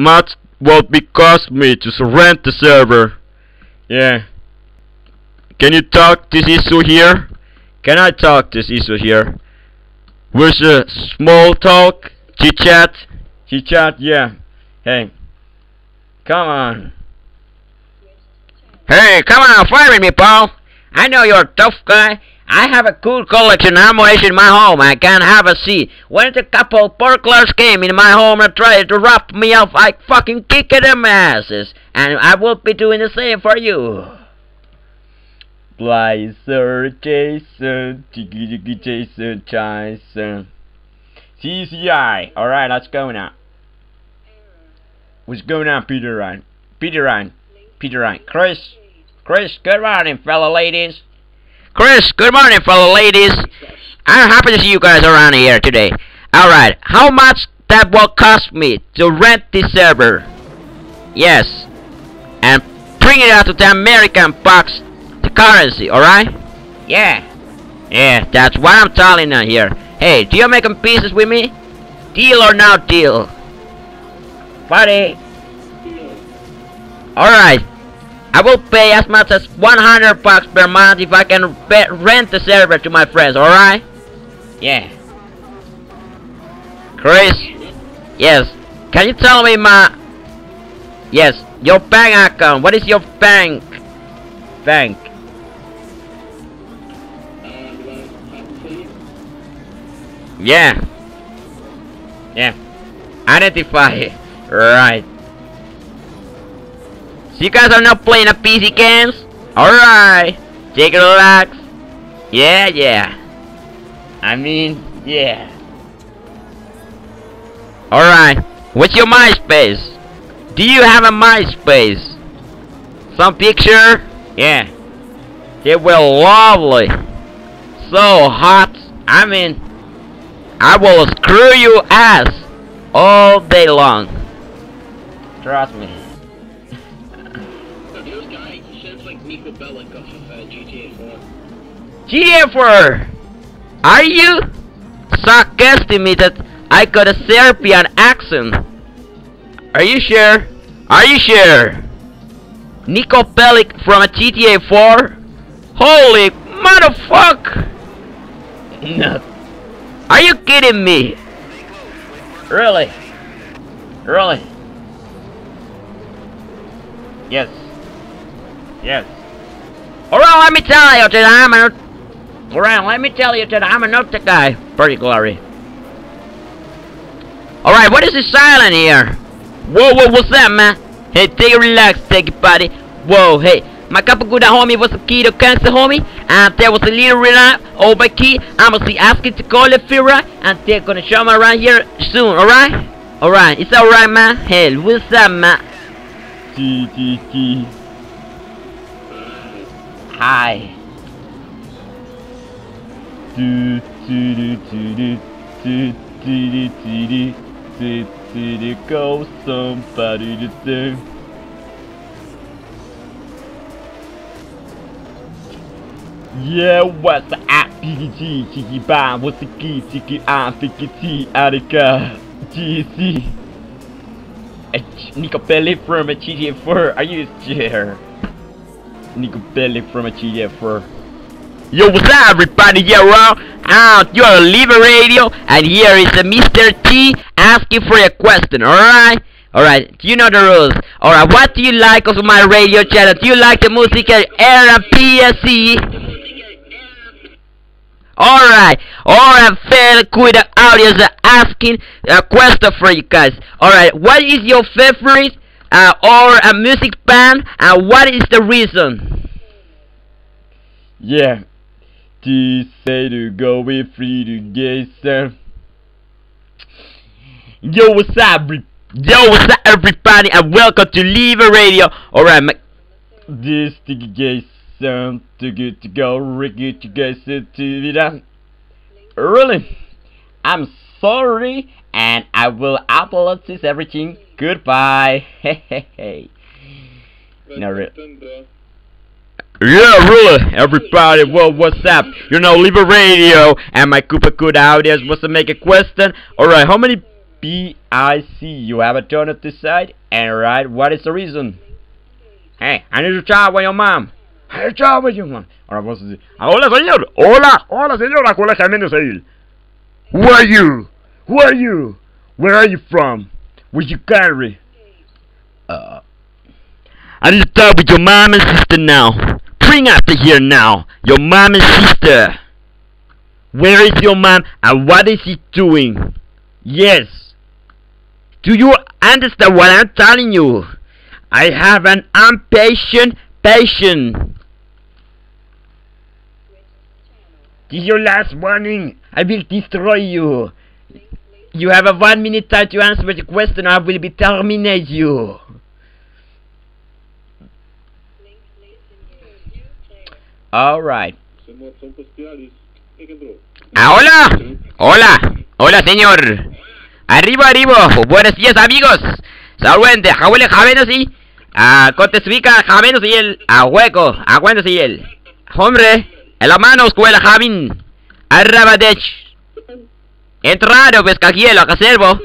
much will it cost me to rent the server? Yeah. Can you talk this issue here? Can I talk this issue here? With a small talk? Chit chat? Chit chat? Yeah. Hey. Come on. Hey, come on, with me, Paul. I know you're a tough guy. I have a cool collection ammunition in my home. I can't have a seat. When a couple burglars came in my home and tried to rob me off, I fucking kicked them asses. And I will be doing the same for you. Blazer Jason, Jiggy Jiggy Jason, Jason. CCI. Alright, let's go now. What's going on, Peter Ryan? Peter Ryan. Peter Ryan. Chris. Chris, good morning, fellow ladies. Chris, good morning, fellow ladies. I'm happy to see you guys around here today. Alright, how much that will cost me to rent this server? Yes. And bring it out to the American bucks, the currency, alright? Yeah. Yeah, that's what I'm telling you here. Hey, do you making pieces with me? Deal or no deal? Buddy. Alright. I will pay as much as 100 bucks per month if I can rent the server to my friends, alright? Yeah. Chris? Yes. Can you tell me my... Yes, your bank account. What is your bank? Bank. Yeah. Yeah. Identify. Right. So you guys are not playing a PC games? Alright. Take a relax. Yeah, yeah. I mean, yeah. Alright. What's your MySpace? Do you have a MySpace? Some picture? Yeah. They were lovely. So hot. I mean, I will screw you ass all day long. Trust me. Uh, GTA 4! Are you sarcastic me that I got a Serbian accent? Are you sure? Are you sure? Niko Bellic from a GTA 4? Holy motherfucker! No. Are you kidding me? Really? Really? Yes. Yes. Alright, let me tell you that I'm a... Alright, let me tell you that I'm a not guy. Pretty glory. Alright, what is this silent here? Whoa, whoa, what's that, man? Hey, take a relax, take it, buddy. Whoa, hey. My couple good homie was a kid of cancer, homie. And there was a little rely oh, over key. I'm gonna see asking to call it Fira. And they're gonna show me around here soon, alright? Alright, it's alright, man. Hey, what's up, man? Hi. Do, do, do, do, do, do, do, do, go somebody to do. Yeah, what's the app? PDG, Kiki Bomb, what's the key? Tiki on, Fiki T, Attica, GC. Nico Pele from a GTA 4, are you sure? Nico Belly from a GTA 4. Yo, what's up, everybody? Yeah, well, uh, you're a Live Radio, and here is a Mr. T asking for a question, alright? Alright, you know the rules? Alright, what do you like of my radio channel? Do you like the music era PSC? Alright, alright, fair with the audience asking a question for you guys. Alright, what is your favorite uh, or a music band and what is the reason? Yeah, to say to go with free to get sir. Yo, what's up, Yo, what's up, everybody, and welcome to Leave Radio. Alright, my this sticky gay sound too good to go, Ricky to sit to be done. Really? I'm sorry, and I will upload this everything. Goodbye. Hey, hey, hey. No, re yeah, really, everybody, well, what's up? You know, leave a radio, and my Koopa Good audience wants to make a question. Alright, how many B-I-C. You have a turn at this side and right. What is the reason? Hey, I need to chat with your mom. I need to chat with your mom. Ahora vamos a decir, hola señor, hola, hola señora, ¿cuál es Jiménez ahí? Who are you? Who are you? Where are you from? Where's your country? Uh, I need to talk with your mom and sister now. Bring after here now. Your mom and sister. Where is your mom and what is she doing? Yes. Do you understand what I'm telling you? I have an impatient patient. This is your last warning. I will destroy you. You have a one minute time to answer the question or I will be terminate you. Alright. Ah, hola. Hola. Hola, señor. Arriba, arriba. Buenos días, amigos. Saludente. Jawele, javenos y... Ah, contesvika, javenos y el... A hueco. Y el... Hombre. En la mano, escuela, javin. Arrabadech. Entrado, pescajielo, caservo.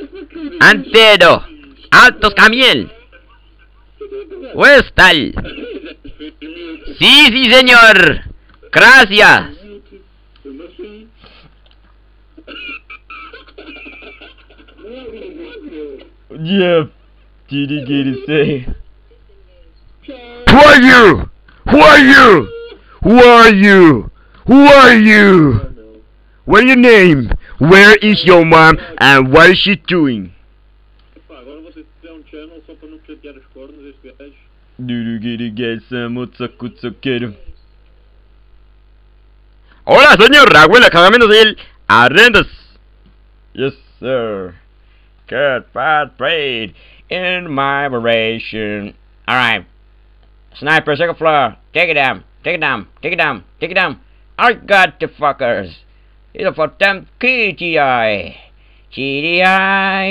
Antero. Altos camiel. Westal. Sí, sí, señor. Gracias. Yeah. Did he get to say? Who are you? Who are you? Who are you? Who are you? What's your name? Where is your mom and what is she doing? Hola, señor. Abuela, cagamiento de él. Arrendas. Yes, sir. Good, bad, braid. In my operation. Alright. Sniper, second floor. Take it down. Take it down. Take it down. Take it down. I got the fuckers. It's for them KGI. GDI.